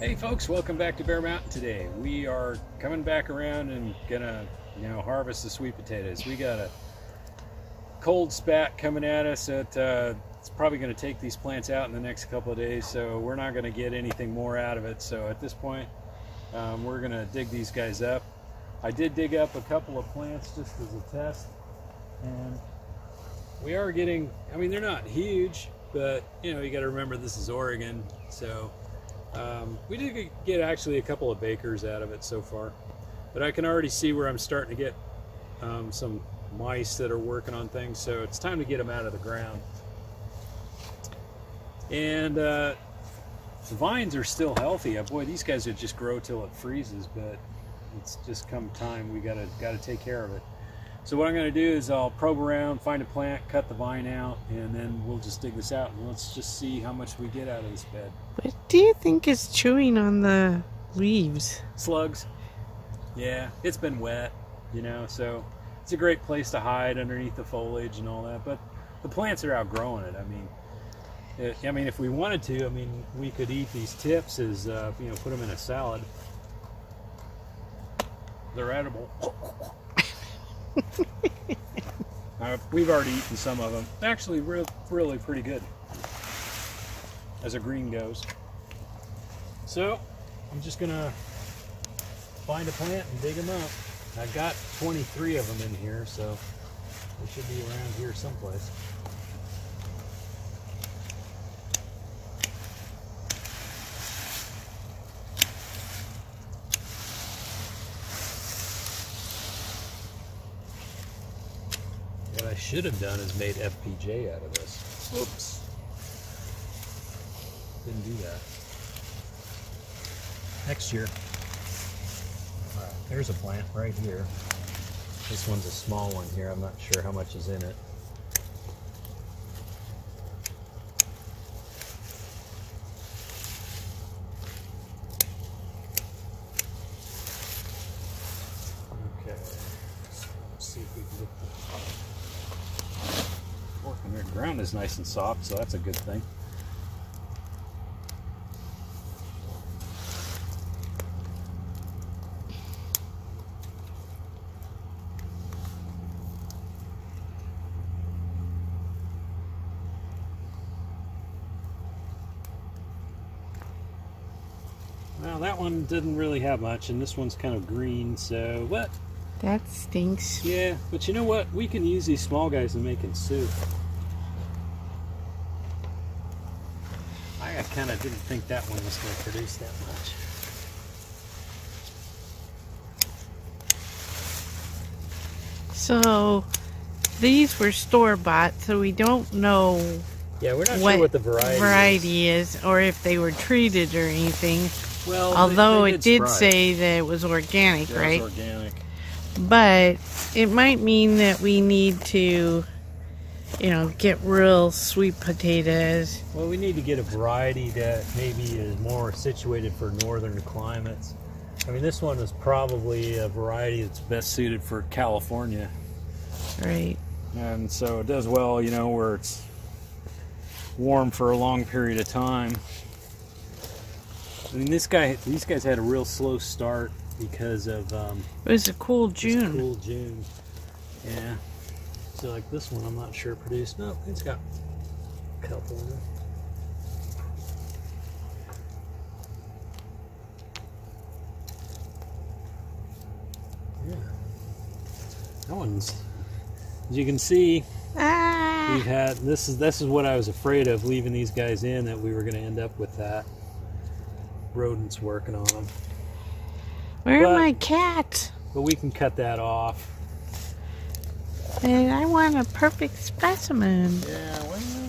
Hey folks, welcome back to Bare Mountain today. We are coming back around and gonna, you know, harvest the sweet potatoes. We got a cold spat coming at us uh, it's probably gonna take these plants out in the next couple of days, so we're not gonna get anything more out of it. So at this point, um, we're gonna dig these guys up. I did dig up a couple of plants just as a test, and we are getting, I mean, they're not huge, but you know, you gotta remember this is Oregon, so um, we did get actually a couple of bakers out of it so far, but I can already see where I'm starting to get um, some mice that are working on things, so it's time to get them out of the ground. And uh, the vines are still healthy. Uh, boy, these guys would just grow till it freezes, but it's just come time. We gotta gotta take care of it. So what I'm going to do is I'll probe around, find a plant, cut the vine out, and then we'll just dig this out and let's just see how much we get out of this bed. What do you think is chewing on the leaves? Slugs. Yeah, it's been wet, you know, so it's a great place to hide underneath the foliage and all that, but the plants are outgrowing it. I mean, it, I mean, if we wanted to, I mean, we could eat these tips as, uh, you know, put them in a salad. They're edible. uh, we've already eaten some of them. Actually, re really pretty good as a green goes. So, I'm just gonna find a plant and dig them up. I've got 23 of them in here, so they should be around here someplace. I should have done is made FPJ out of this. Oops. Didn't do that. Next year. There's a plant right here. This one's a small one here. I'm not sure how much is in it. Okay. So let's see if we can get the working there. Ground is nice and soft, so that's a good thing. Well, that one didn't really have much, and this one's kind of green, so what? That stinks. Yeah, but you know what? We can use these small guys in making soup. Kind of didn't think that one was going to produce that much. So, these were store bought, so we don't know Yeah, we're not what, sure what the variety, variety is. or if they were treated or anything. Well, they- Although they it did sprout. say that it was organic, Yeah, right? organic. But it might mean that we need to, you know, get real sweet potatoes. Well, we need to get a variety that maybe is more situated for northern climates. I mean, this one is probably a variety that's best suited for California. Right. and so it does well you know where it's warm for a long period of time I mean this guy these guys had a real slow start because of um, It was a cool June. cool June yeah so like this one I'm not sure produced. No it's got a couple in it. Yeah. That one's as you can see Ah, we've had this is this is what I was afraid of leaving these guys in that we were going to end up with that rodents working on them where but- are my cats? but we can cut that off And I want a perfect specimen. yeah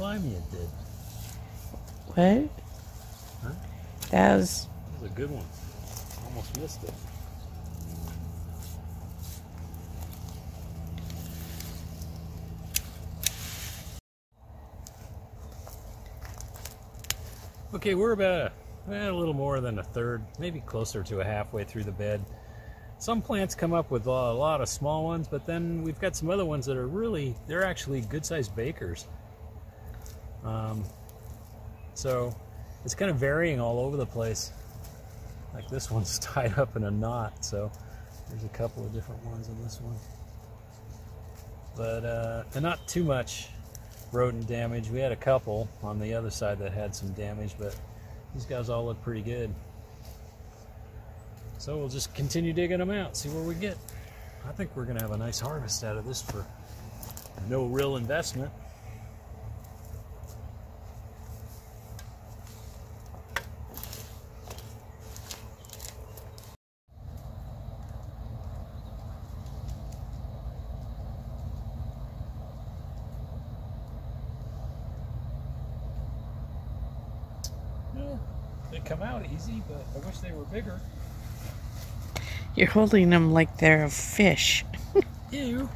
me. It did. What? Huh? That was That was a good one. Almost missed it. Okay, we're about a, eh, a little more than a third, maybe closer to a halfway through the bed. Some plants come up with a lot of small ones, but then we've got some other ones that are really, they're actually good-sized bakers. Um, so it's kind of varying all over the place. Like this one's tied up in a knot, so there's a couple of different ones in this one. But uh, and not too much rodent damage. We had a couple on the other side that had some damage, but these guys all look pretty good. So we'll just continue digging them out, see where we get. I think we're gonna have a nice harvest out of this for no real investment. They come out easy, but I wish they were bigger. you're holding them like they're a fish. Ew.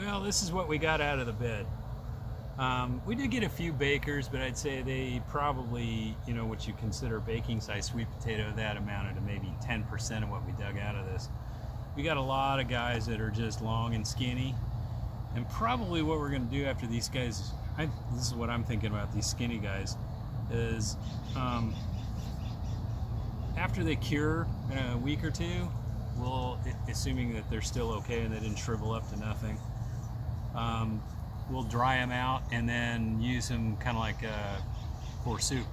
Well, this is what we got out of the bed. Um, we did get a few bakers, but I'd say they probably, you know, what you consider baking size sweet potato, that amounted to maybe 10% of what we dug out of this. We got a lot of guys that are just long and skinny. And probably what we're going to do after these guys, I, this is what I'm thinking about these skinny guys, is um, after they cure in a week or two, we'll, assuming that they're still okay and they didn't shrivel up to nothing, um, we'll dry them out and then use them kind of like uh, for soup.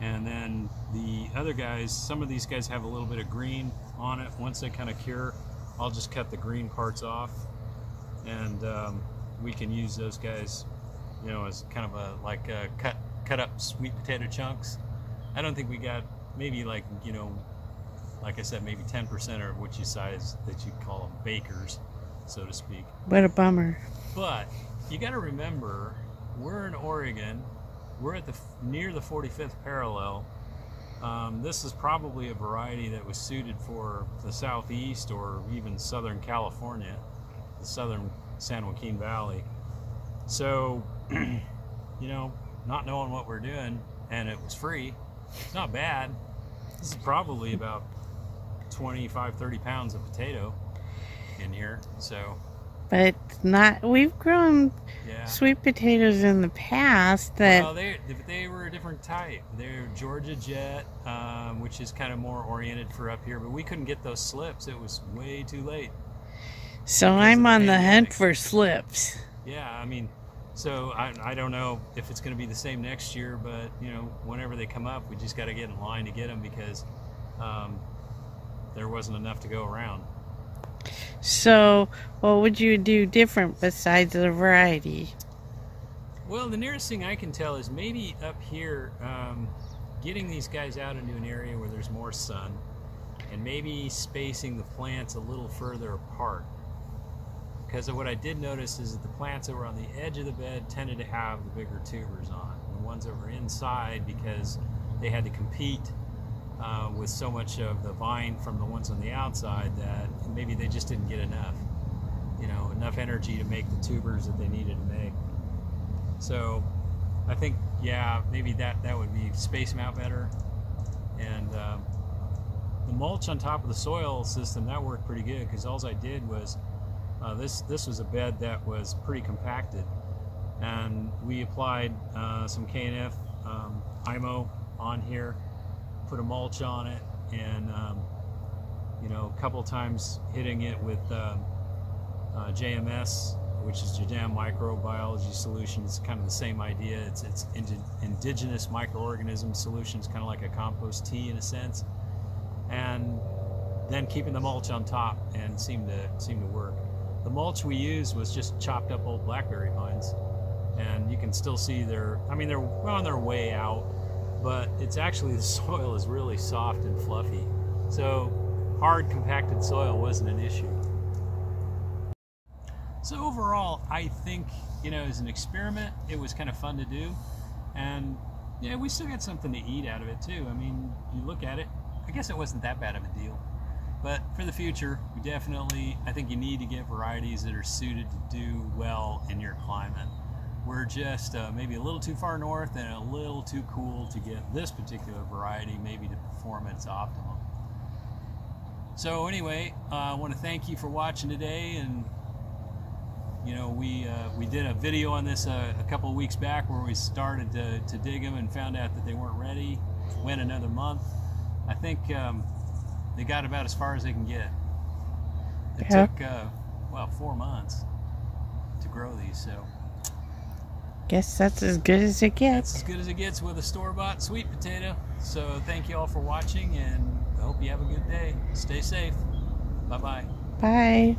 And then the other guys, some of these guys have a little bit of green on it. Once they kind of cure, I'll just cut the green parts off, and um, we can use those guys, you know, as kind of a like uh, cut cut up sweet potato chunks. I don't think we got maybe like you know, like I said, maybe 10% or what you size that you call them bakers, so to speak. What a bummer. But you got to remember, we're in Oregon. We're at the near the 45th parallel. Um, this is probably a variety that was suited for the southeast or even southern California, the southern San Joaquin Valley. So, you know, not knowing what we're doing, and it was free. It's not bad. This is probably about 25, 30 pounds of potato in here. So, But not we've grown yeah. sweet potatoes in the past that Well, they they were a different type. They're Georgia Jet, um, which is kind of more oriented for up here. But we couldn't get those slips. It was way too late. so I'm on the hunt for slips. Yeah, I mean, so I, I don't know if it's going to be the same next year, but you know, whenever they come up, we just got to get in line to get them because um, there wasn't enough to go around. So what would you do different besides the variety? Well, the nearest thing I can tell is maybe up here, um, getting these guys out into an area where there's more sun, and maybe spacing the plants a little further apart. Because what I did notice is that the plants that were on the edge of the bed tended to have the bigger tubers on. The ones that were inside, because they had to compete uh, with so much of the vine from the ones on the outside, that maybe they just didn't get enough, you know, enough energy to make the tubers that they needed to make. So I think, yeah, maybe that, that would be space them out better. And um, the mulch on top of the soil system, that worked pretty good because all I did was, uh, this, this was a bed that was pretty compacted. And we applied uh, some KNF um, IMO on here, put a mulch on it, and um, you know, a couple times hitting it with um, uh, JMS which is Jadam Microbiology Solutions. Kind of the same idea. It's it's indi- indigenous microorganism solutions, kind of like a compost tea in a sense, and then keeping the mulch on top and seemed to seem to work. The mulch we used was just chopped up old blackberry vines, and you can still see they're I mean they're on their way out, but it's actually the soil is really soft and fluffy, so hard compacted soil wasn't an issue. So overall, I think you know as an experiment, it was kind of fun to do, and yeah, we still got something to eat out of it too. I mean, you look at it, I guess it wasn't that bad of a deal. But for the future, we definitely, I think you need to get varieties that are suited to do well in your climate. We're just uh, maybe a little too far north and a little too cool to get this particular variety maybe to perform at its optimum. So anyway, uh, I want to thank you for watching today and you know we uh, we did a video on this uh, a couple of weeks back where we started to, to dig them and found out that they weren't ready went another month i think um, they got about as far as they can get it Yeah. took uh, well four months to grow these so Guess that's as good as it that's gets. as good as it gets with a store-bought sweet potato so thank you all for watching and i hope you have a good day stay safe bye bye Bye.